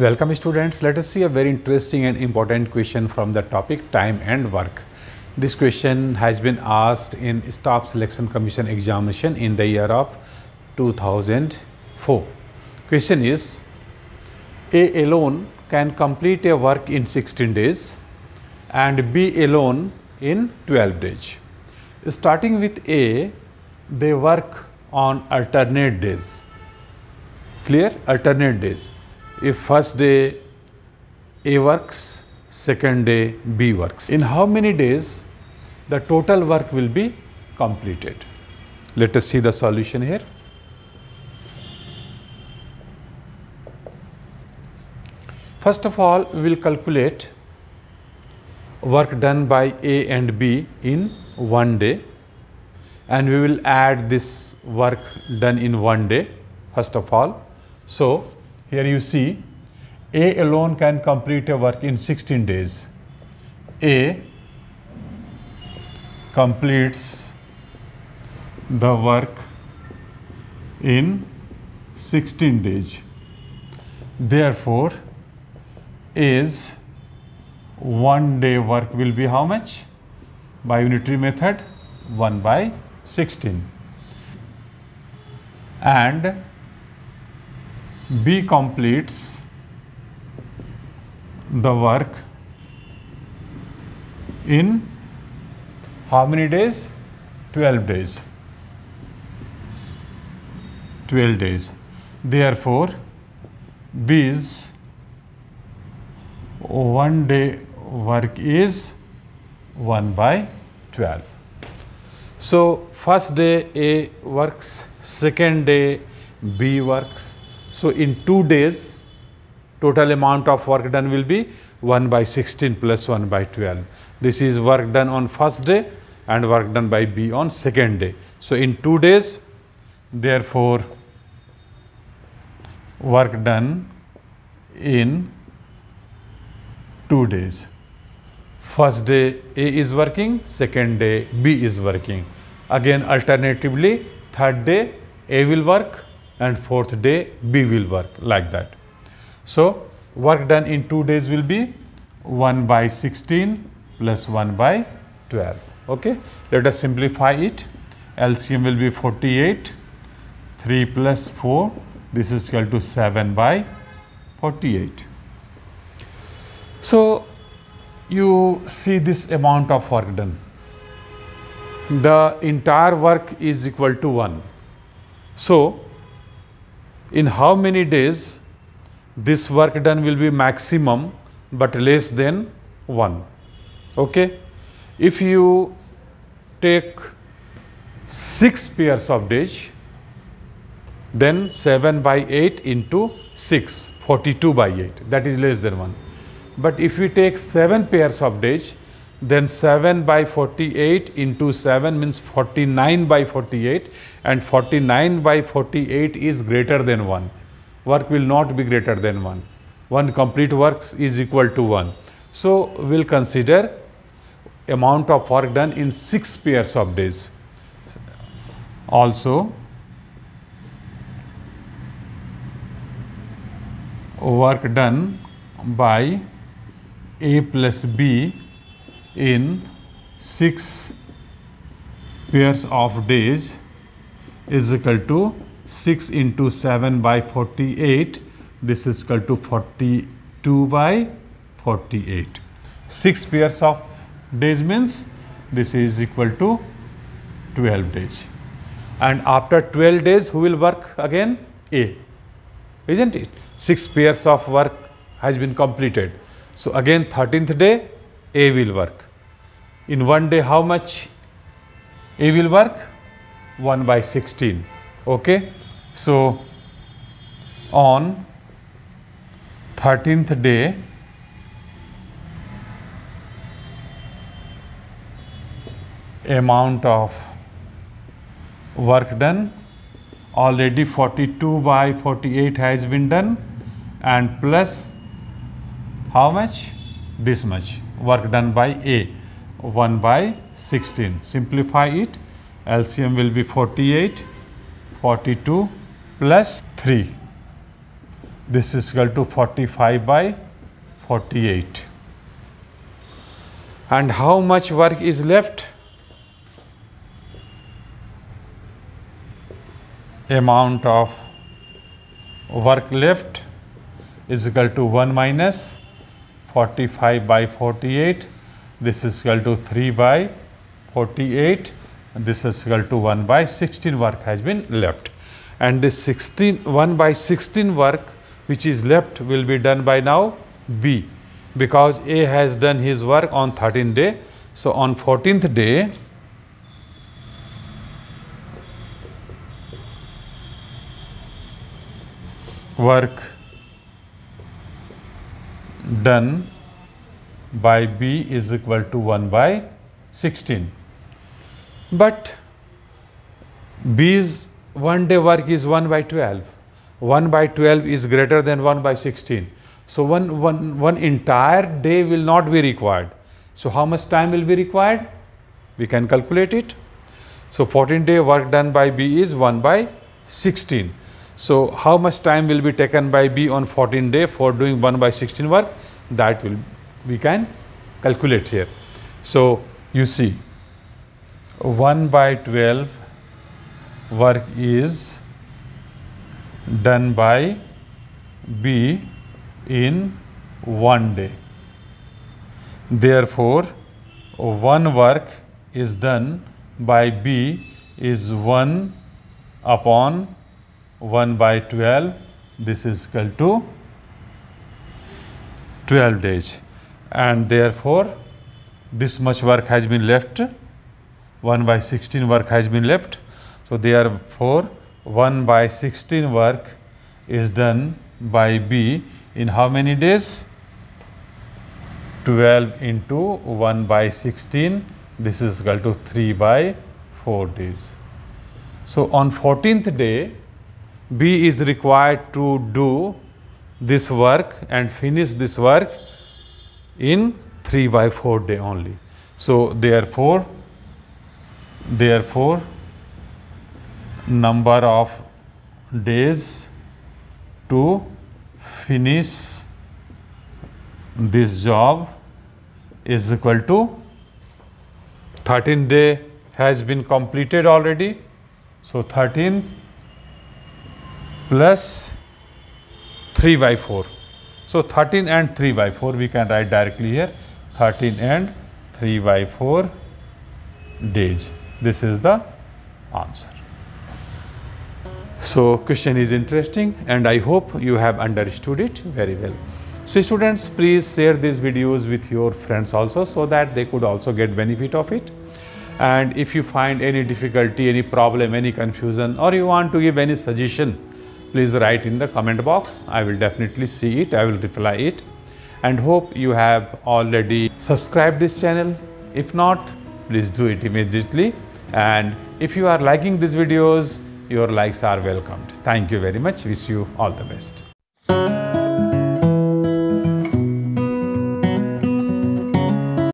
Welcome students. Let us see a very interesting and important question from the topic time and work. This question has been asked in Staff Selection Commission examination in the year of 2004. Question is A alone can complete a work in 16 days and B alone in 12 days. Starting with A, they work on alternate days. Clear? Alternate days if first day A works, second day B works. In how many days the total work will be completed? Let us see the solution here. First of all, we will calculate work done by A and B in one day and we will add this work done in one day first of all. So, here you see A alone can complete a work in 16 days. A completes the work in 16 days. Therefore, is one day work will be how much? By unitary method 1 by 16 and B completes the work in how many days? 12 days. 12 days. Therefore, B's one day work is 1 by 12. So, first day A works, second day B works, so, in 2 days total amount of work done will be 1 by 16 plus 1 by 12. This is work done on first day and work done by B on second day. So, in 2 days therefore, work done in 2 days. First day A is working, second day B is working. Again alternatively third day A will work, and fourth day B will work like that. So, work done in 2 days will be 1 by 16 plus 1 by 12. Okay. Let us simplify it. LCM will be 48, 3 plus 4, this is equal to 7 by 48. So, you see this amount of work done. The entire work is equal to 1. So, in how many days this work done will be maximum but less than 1. Okay? If you take 6 pairs of days, then 7 by 8 into 6, 42 by 8, that is less than 1. But if we take 7 pairs of days, then 7 by 48 into 7 means 49 by 48 and 49 by 48 is greater than 1. Work will not be greater than 1. 1 complete works is equal to 1. So, we will consider amount of work done in 6 pairs of days. Also, work done by A plus B in 6 pairs of days is equal to 6 into 7 by 48 this is equal to 42 by 48 6 pairs of days means this is equal to 12 days. And after 12 days who will work again? A. Isn't it? 6 pairs of work has been completed. So again 13th day a will work. In one day how much A will work? 1 by 16. Okay. So, on 13th day amount of work done already 42 by 48 has been done and plus how much this much work done by A 1 by 16. Simplify it LCM will be 48, 42 plus 3. this is equal to 45 by 48 and how much work is left amount of work left is equal to 1 minus 45 by 48 this is equal to 3 by 48 and this is equal to 1 by 16 work has been left. And this 16 1 by 16 work which is left will be done by now B because A has done his work on 13th day. So on 14th day work done by B is equal to 1 by 16. But B's one day work is 1 by 12. 1 by 12 is greater than 1 by 16. So one, one, one entire day will not be required. So how much time will be required? We can calculate it. So 14 day work done by B is 1 by 16. So how much time will be taken by B on 14 day for doing 1 by 16 work? That will we can calculate here. So you see 1 by 12 work is done by B in one day. Therefore, one work is done by B is 1 upon 1 by 12 this is equal to 12 days. And therefore this much work has been left. 1 by 16 work has been left. So therefore 1 by 16 work is done by B in how many days? 12 into 1 by 16 this is equal to 3 by 4 days. So on 14th day B is required to do this work and finish this work in 3 by 4 day only. So therefore, therefore number of days to finish this job is equal to 13 day has been completed already. So 13 plus 3 by 4. So 13 and 3 by 4 we can write directly here 13 and 3 by 4 days. This is the answer. So question is interesting and I hope you have understood it very well. So students please share these videos with your friends also so that they could also get benefit of it. And if you find any difficulty, any problem, any confusion or you want to give any suggestion please write in the comment box. I will definitely see it, I will reply it and hope you have already subscribed this channel. If not, please do it immediately and if you are liking these videos, your likes are welcomed. Thank you very much. Wish you all the best.